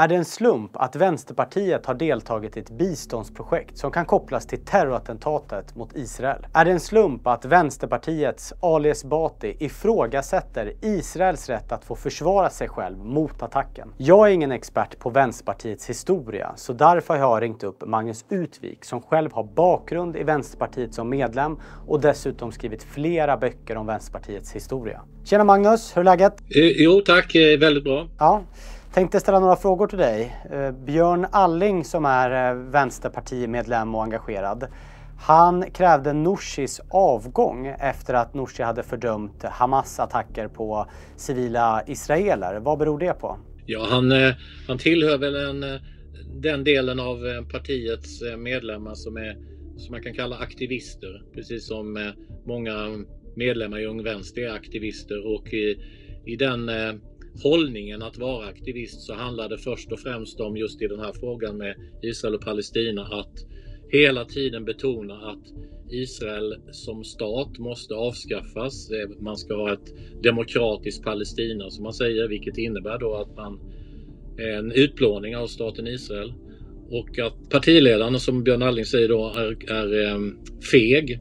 Är det en slump att Vänsterpartiet har deltagit i ett biståndsprojekt som kan kopplas till terrorattentatet mot Israel? Är det en slump att Vänsterpartiets Ali Esbati ifrågasätter Israels rätt att få försvara sig själv mot attacken? Jag är ingen expert på Vänsterpartiets historia, så därför har jag ringt upp Magnus Utvik som själv har bakgrund i Vänsterpartiet som medlem och dessutom skrivit flera böcker om Vänsterpartiets historia. Tjena Magnus, hur är läget? Jo tack, väldigt bra. Ja. Tänkte ställa några frågor till dig. Eh, Björn Alling som är eh, vänsterpartimedlem och engagerad. Han krävde Norsis avgång efter att Norsi hade fördömt Hamas attacker på civila israeler. Vad beror det på? Ja, han, eh, han tillhör väl en, den delen av partiets medlemmar som, är, som man kan kalla aktivister. Precis som många medlemmar i Ung Vänster är aktivister och i, i den hållningen att vara aktivist så handlar det först och främst om just i den här frågan med Israel och Palestina att hela tiden betona att Israel som stat måste avskaffas. Man ska ha ett demokratiskt Palestina som man säger, vilket innebär då att man är en utplåning av staten Israel. Och att partiledaren, som Björn Alling säger då, är, är ehm, feg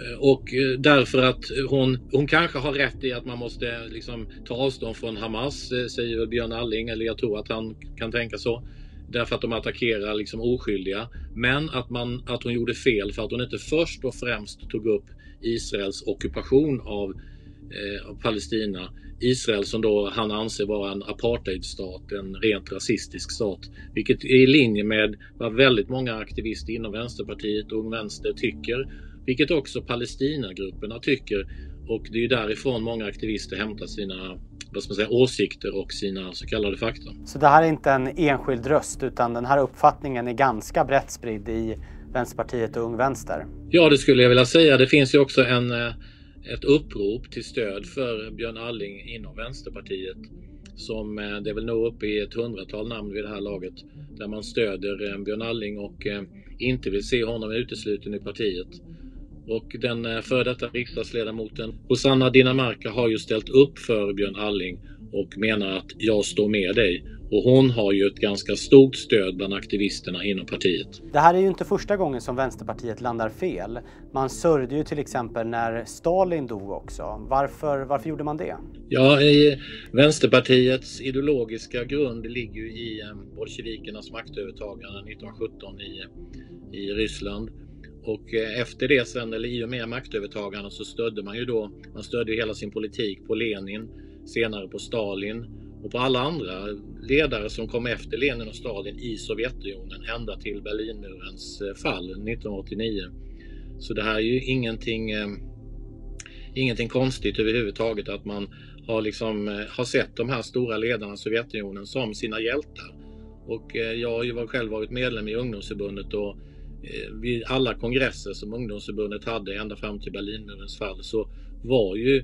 Eh, och eh, därför att hon, hon kanske har rätt i att man måste liksom ta avstånd från Hamas, eh, säger Björn Alling, eller jag tror att han kan tänka så. Därför att de attackerar liksom oskyldiga. Men att, man, att hon gjorde fel för att hon inte först och främst tog upp Israels ockupation av, eh, av Palestina. Israel som då han anser vara en apartheidstat, en rent rasistisk stat. Vilket är i linje med vad väldigt många aktivister inom Vänsterpartiet och Ung Vänster tycker vilket också Palestinagrupperna tycker. Och det är därifrån många aktivister hämtar sina vad ska man säga, åsikter och sina så kallade fakta. Så det här är inte en enskild röst utan den här uppfattningen är ganska brett spridd i Vänsterpartiet och Ung Vänster? Ja, det skulle jag vilja säga. Det finns ju också en, eh, ett upprop till stöd för Björn Alling inom Vänsterpartiet som eh, det är väl nog uppe i ett hundratal namn vid det här laget där man stöder eh, Björn Alling och inte vill se honom utesluten i partiet. Och den eh, före detta riksdagsledamoten Rosanna Dinamarca har ju ställt upp för Björn Alling och menar att jag står med dig. Och hon har ju ett ganska stort stöd bland aktivisterna inom partiet. Det här är ju inte första gången som Vänsterpartiet landar fel. Man sörjde ju till exempel när Stalin dog också. Varför, varför gjorde man det? Ja, i Vänsterpartiets ideologiska grund ligger ju i eh, bolsjevikernas maktövertagande 1917 i, i Ryssland. Och eh, efter det sen, eller i och med maktövertagandet så stödde man ju då, man stödde hela sin politik på Lenin, senare på Stalin och på alla andra ledare som kom efter Lenin och Stalin i Sovjetunionen ända till Berlinmurens eh, fall 1989. Så det här är ju ingenting, eh, ingenting konstigt överhuvudtaget att man har, liksom, eh, har sett de här stora ledarna i Sovjetunionen som sina hjältar. Och jag har ju själv varit medlem i ungdomsförbundet och Eh, vid alla kongresser som ungdomsförbundet hade ända fram till Berlinmurens fall så var ju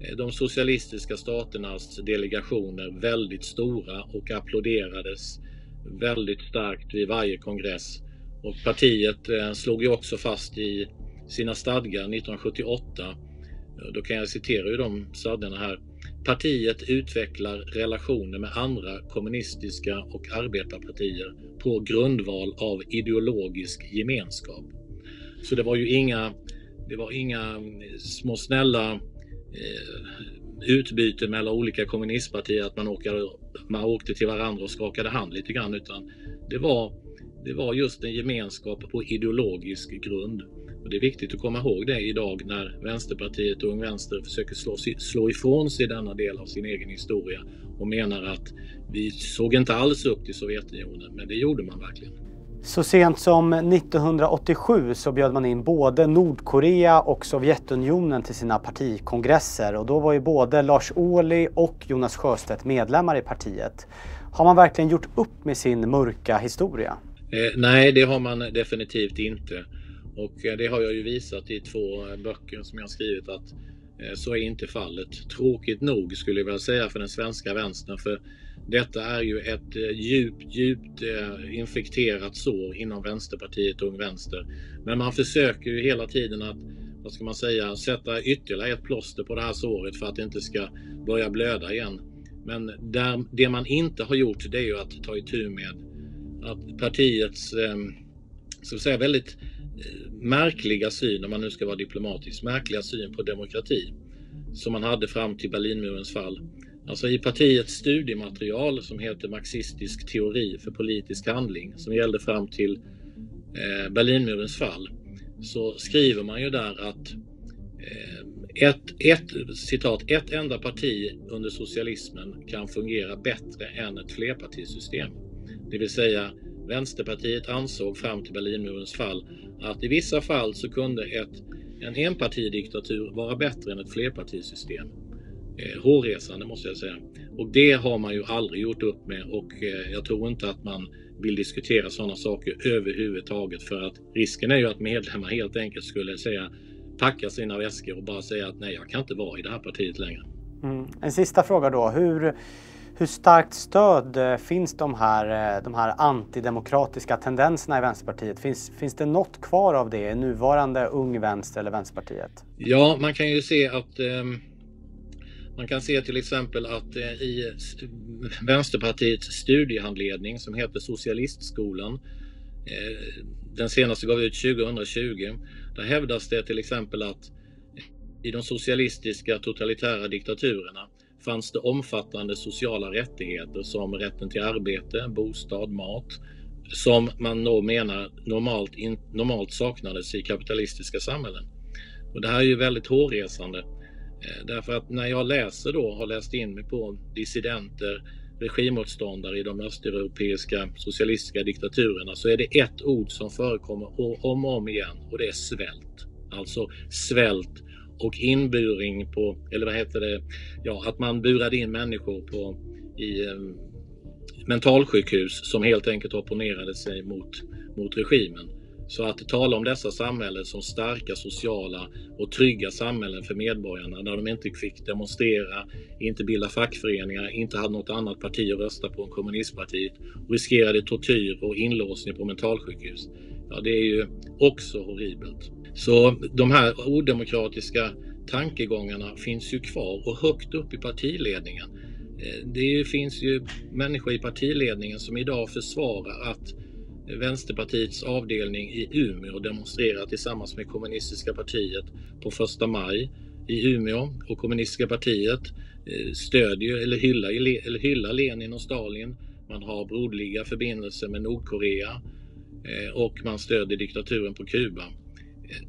eh, de socialistiska staternas delegationer väldigt stora och applåderades väldigt starkt vid varje kongress. Och partiet eh, slog ju också fast i sina stadgar 1978. Då kan jag citera ur de stadgarna här. Partiet utvecklar relationer med andra kommunistiska och arbetarpartier på grundval av ideologisk gemenskap. Så det var ju inga, det var inga eh, små snälla eh, utbyte mellan olika kommunistpartier, att man, åkade, man åkte till varandra och skakade hand lite grann, utan det var, det var just en gemenskap på ideologisk grund. Och det är viktigt att komma ihåg det idag när Vänsterpartiet och Ung Vänster försöker slå, slå ifrån sig denna del av sin egen historia och menar att vi såg inte alls upp till Sovjetunionen, men det gjorde man verkligen. Så sent som 1987 så bjöd man in både Nordkorea och Sovjetunionen till sina partikongresser och då var ju både Lars Ohly och Jonas Sjöstedt medlemmar i partiet. Har man verkligen gjort upp med sin mörka historia? Eh, nej, det har man definitivt inte. Och eh, det har jag ju visat i två eh, böcker som jag skrivit att eh, så är inte fallet. Tråkigt nog skulle jag vilja säga för den svenska vänstern. För detta är ju ett djupt, djupt infekterat sår inom Vänsterpartiet och Ung Vänster. Men man försöker ju hela tiden att, vad ska man säga, sätta ytterligare ett plåster på det här såret för att det inte ska börja blöda igen. Men där, det man inte har gjort det är ju att ta itu med att partiets eh, ska säga, väldigt märkliga syn, om man nu ska vara diplomatisk, märkliga syn på demokrati som man hade fram till Berlinmurens fall. Alltså i partiets studiematerial som heter Marxistisk teori för politisk handling som gällde fram till eh, Berlinmurens fall så skriver man ju där att eh, ett, ett, citat, ett enda parti under socialismen kan fungera bättre än ett flerpartisystem. Det vill säga Vänsterpartiet ansåg fram till Berlinmurens fall att i vissa fall så kunde ett, en enpartidiktatur vara bättre än ett flerpartisystem. Eh, hårresande måste jag säga. Och det har man ju aldrig gjort upp med och eh, jag tror inte att man vill diskutera sådana saker överhuvudtaget för att risken är ju att medlemmar helt enkelt skulle säga packa sina väskor och bara säga att nej, jag kan inte vara i det här partiet längre. Mm. En sista fråga då. Hur, hur starkt stöd eh, finns de här, eh, de här antidemokratiska tendenserna i Vänsterpartiet? Finns, finns det något kvar av det i nuvarande Ung Vänster eller Vänsterpartiet? Ja, man kan ju se att eh, man kan se till exempel att eh, i Vänsterpartiets studiehandledning som heter Socialistskolan, eh, den senaste gav ut 2020, där hävdas det till exempel att i de socialistiska totalitära diktaturerna fanns det omfattande sociala rättigheter som rätten till arbete, bostad, mat, som man då menar normalt, in, normalt saknades i kapitalistiska samhällen. Och det här är ju väldigt hårresande. Eh, därför att när jag läser då, har läst in mig på dissidenter, regimmotståndare i de östeuropeiska socialistiska diktaturerna så är det ett ord som förekommer om och om igen och det är svält. Alltså svält och inburing på, eller vad heter det, ja att man burade in människor på i eh, mentalsjukhus som helt enkelt opponerade sig mot, mot regimen. Så att tala om dessa samhällen som starka sociala och trygga samhällen för medborgarna där de inte fick demonstrera, inte bilda fackföreningar, inte hade något annat parti att rösta på än kommunistpartiet och riskerade tortyr och inlåsning på mentalsjukhus. Ja, det är ju också horribelt. Så de här odemokratiska tankegångarna finns ju kvar och högt upp i partiledningen. Eh, det finns ju människor i partiledningen som idag försvarar att Vänsterpartiets avdelning i Umeå demonstrerar tillsammans med kommunistiska partiet på första maj i Umeå och kommunistiska partiet eh, stödjer eller hyllar, eller hyllar Lenin och Stalin. Man har broderliga förbindelser med Nordkorea eh, och man stödjer diktaturen på Kuba.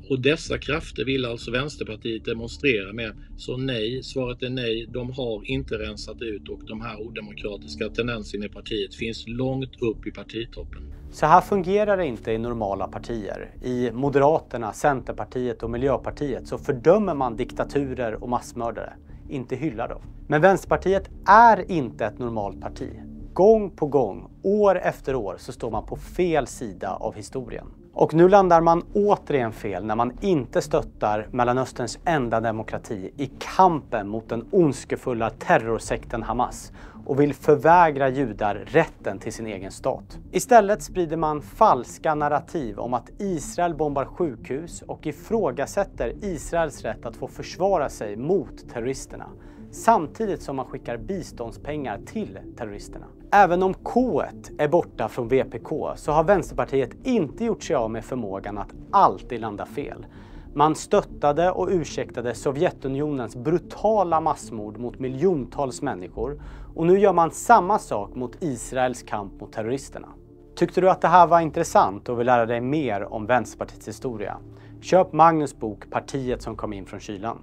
Och dessa krafter vill alltså Vänsterpartiet demonstrera med. Så nej, svaret är nej. De har inte rensat ut och de här odemokratiska tendenserna i partiet finns långt upp i partitoppen. Så här fungerar det inte i normala partier. I Moderaterna, Centerpartiet och Miljöpartiet så fördömer man diktaturer och massmördare, inte hyllar dem. Men Vänsterpartiet är inte ett normalt parti. Gång på gång, år efter år, så står man på fel sida av historien. Och nu landar man återigen fel när man inte stöttar Mellanösterns enda demokrati i kampen mot den ondskefulla terrorsekten Hamas och vill förvägra judar rätten till sin egen stat. Istället sprider man falska narrativ om att Israel bombar sjukhus och ifrågasätter Israels rätt att få försvara sig mot terroristerna samtidigt som man skickar biståndspengar till terroristerna. Även om K är borta från VPK så har Vänsterpartiet inte gjort sig av med förmågan att alltid landa fel. Man stöttade och ursäktade Sovjetunionens brutala massmord mot miljontals människor och nu gör man samma sak mot Israels kamp mot terroristerna. Tyckte du att det här var intressant och vill lära dig mer om Vänsterpartiets historia? Köp Magnus bok Partiet som kom in från kylan.